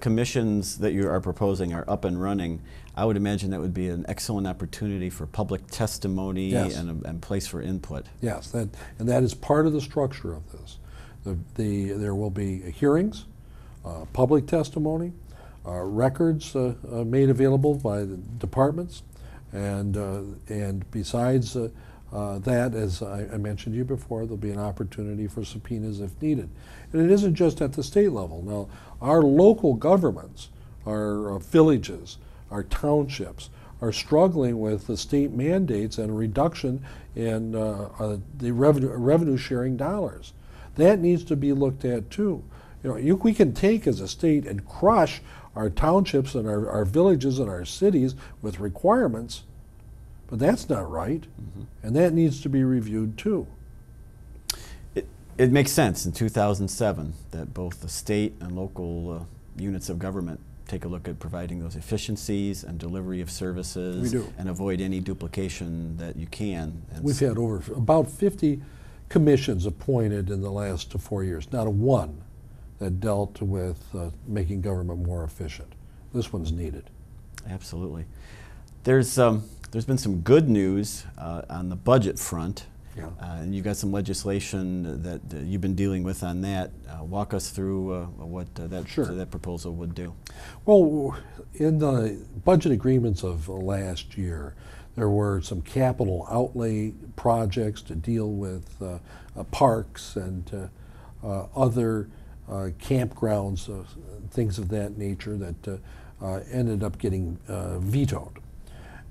commissions that you are proposing are up and running, I would imagine that would be an excellent opportunity for public testimony Yes. and a and place for input. Yes, that, and that is part of the structure of this. The, the, there will be hearings, uh, public testimony, uh, records uh, uh, made available by the departments, and, uh, and besides uh, that, as I, I mentioned to you before, there'll be an opportunity for subpoenas if needed. And it isn't just at the state level. Now, our local governments, our uh, villages, our townships, are struggling with the state mandates and reduction in uh, uh, the revenue, revenue sharing dollars. That needs to be looked at too. You know, you, we can take as a state and crush our townships and our, our villages and our cities with requirements, but that's not right, and that needs to be reviewed too. It, it makes sense in 2007 that both the state and local uh, units of government take a look at providing those efficiencies and delivery of services and avoid any duplication that you can. And We've had over about 50 commissions appointed in the last four years, not a one that dealt with uh, making government more efficient. This one's needed. Absolutely. There's, um, there's been some good news uh, on the budget front. Yeah. Uh, and you've got some legislation that uh, you've been dealing with on that. Uh, walk us through uh, what uh, that, Sure. that proposal would do. Well, in the budget agreements of last year, there were some capital outlay projects to deal with uh, uh, parks and uh, uh, other uh, campgrounds, uh, things of that nature that uh, uh, ended up getting uh, vetoed.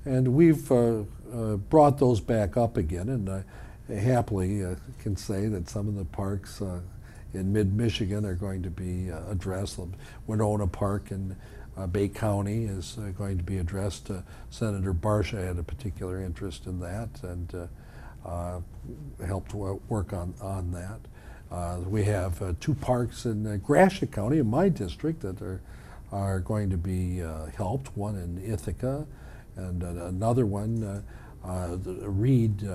And we've uh, uh, brought those back up again, and I happily uh, can say that some of the parks in mid-Michigan are going to be addressed. Wenonah Park in Bay County is going to be addressed. Senator Barcia had a particular interest in that and uh, helped wo- work on, on that. Uh, we have uh, two parks in Gratiot County, in my district, that are, are going to be helped, one in Ithaca and uh, another one, uh, uh, Reed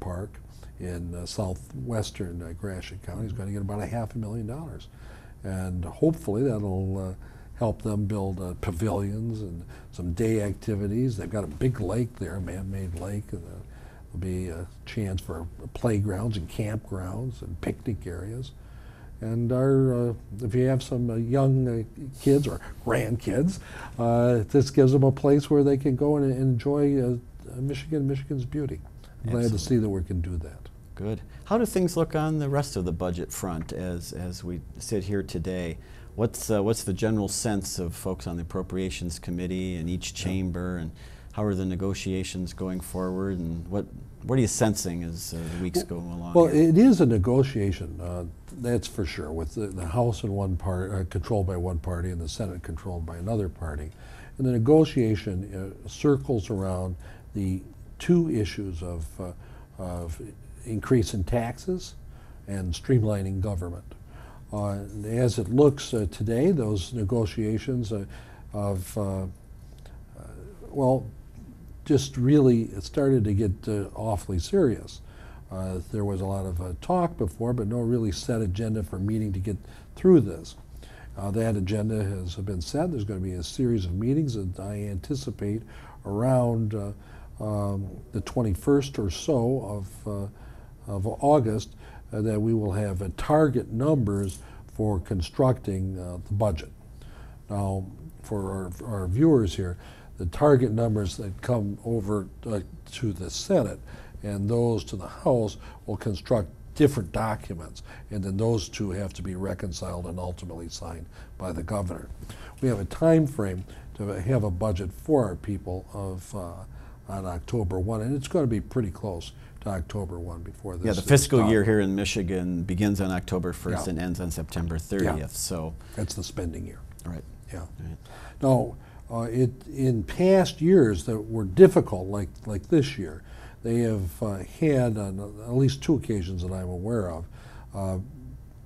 Park in southwestern Gratiot County is going to get about a half a million dollars. And hopefully that'll help them build uh, pavilions and some day activities. They've got a big lake there, a man-made lake, and there'll be a chance for playgrounds and campgrounds and picnic areas. And our, uh, if you have some uh, young uh, kids or grandkids, uh, this gives them a place where they can go and enjoy uh, Michigan, Michigan's beauty. I'm glad to see that we can do that. Good. How do things look on the rest of the budget front as, as we sit here today? What's, uh, what's the general sense of folks on the Appropriations Committee and each chamber, and how are the negotiations going forward, and what, what are you sensing as uh, the weeks go along? Well, here? it is a negotiation, uh, that's for sure, with the, the House in one part, uh, controlled by one party and the Senate controlled by another party. And the negotiation uh, circles around the two issues of, uh, of increase in taxes and streamlining government. Uh, as it looks uh, today, those negotiations uh, of, uh, uh, well, just really started to get uh, awfully serious. Uh, there was a lot of uh, talk before, but no really set agenda for meeting to get through this. Uh, that agenda has been set. There's going to be a series of meetings that I anticipate around uh, um, the 21st or so of, uh, of August that we will have target numbers for constructing the budget. Now, for our, our viewers here, the target numbers that come over uh, to the Senate and those to the House will construct different documents, and then those two have to be reconciled and ultimately signed by the governor. We have a time frame to have a budget for our people of uh, on October 1, and it's going to be pretty close to October 1 before this. yeah, the fiscal done. year here in Michigan begins on October 1st Yeah. and ends on September 30th, Yeah. so, That's the spending year. right. Yeah. right. Now, uh, it, in past years that were difficult, like, like this year, they have uh, had, on at least two occasions that I'm aware of, uh,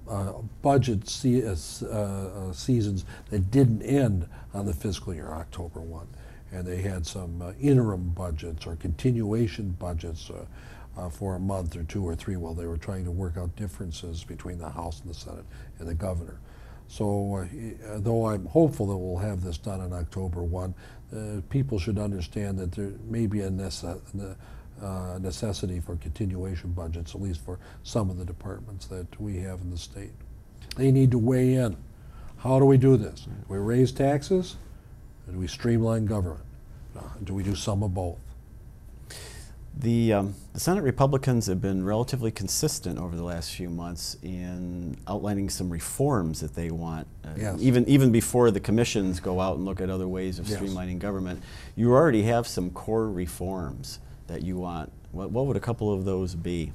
uh, budget se- uh, uh, seasons that didn't end on the fiscal year, October 1. And they had some interim budgets or continuation budgets for a month or two or three while they were trying to work out differences between the House and the Senate and the governor. So uh, though I'm hopeful that we'll have this done on October 1, uh, people should understand that there may be a uh, necessity for continuation budgets, at least for some of the departments that we have in the state. They need to weigh in. How do we do this? Do we raise taxes? Do we streamline government? Uh, Do we do some of both? The, um, the Senate Republicans have been relatively consistent over the last few months in outlining some reforms that they want. uh, Yes. Even, even before the commissions go out and look at other ways of Yes. streamlining government, you already have some core reforms that you want. What, what would a couple of those be?